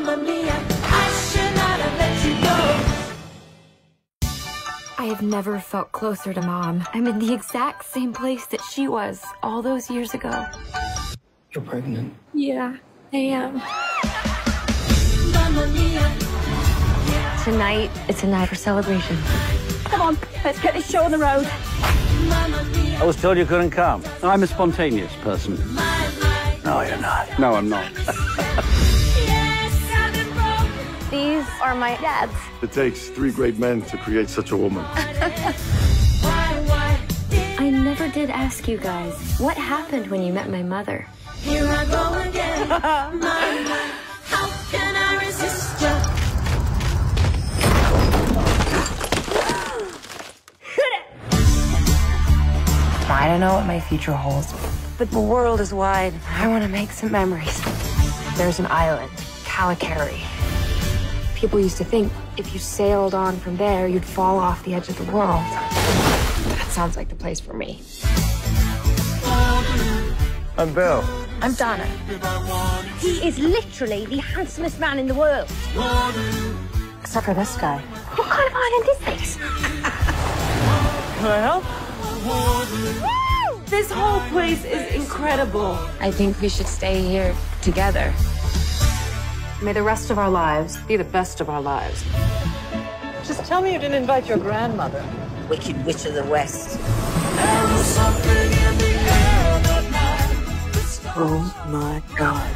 Mamma mia, I should not have let you go. I have never felt closer to mom. I'm in the exact same place that she was all those years ago. You're pregnant. Yeah, I am. Mamma mia, Tonight, it's a night for celebration. Come on, let's get this show on the road. I was told you couldn't come. I'm a spontaneous person. my, my. No, you're not. No, I'm not. These are my dad's. It takes three great men to create such a woman. Why, why I never did ask you guys, what happened when you met my mother? Here I go again. my, my, how can I resist you? I don't know what my future holds, but the world is wide. I want to make some memories. There's an island, Kalokairi. People used to think if you sailed on from there, you'd fall off the edge of the world. That sounds like the place for me. I'm Bill. I'm Donna. He is literally the handsomest man in the world. Except for this guy. What kind of island is this? Can I help? This whole place is incredible. I think we should stay here together. May the rest of our lives be the best of our lives. Just tell me you didn't invite your grandmother. Wicked Witch of the West. Oh my God.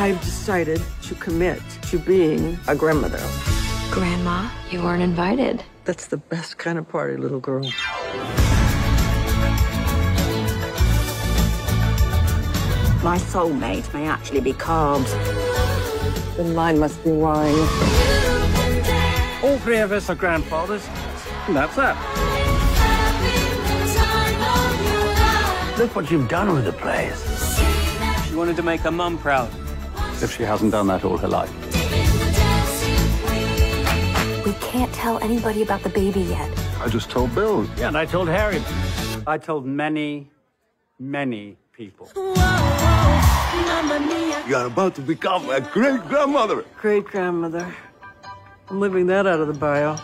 I've decided to commit to being a grandmother. Grandma, you weren't invited. That's the best kind of party, little girl. My soulmate may actually be carbs. Then mine must be wine. All three of us are grandfathers. And that's that. Look what you've done with the place. She wanted to make her mum proud. If she hasn't done that all her life. We can't tell anybody about the baby yet. I just told Bill. Yeah, and I told Harry. I told many, many people. You're about to become a great grandmother. Great grandmother. I'm leaving that out of the bio.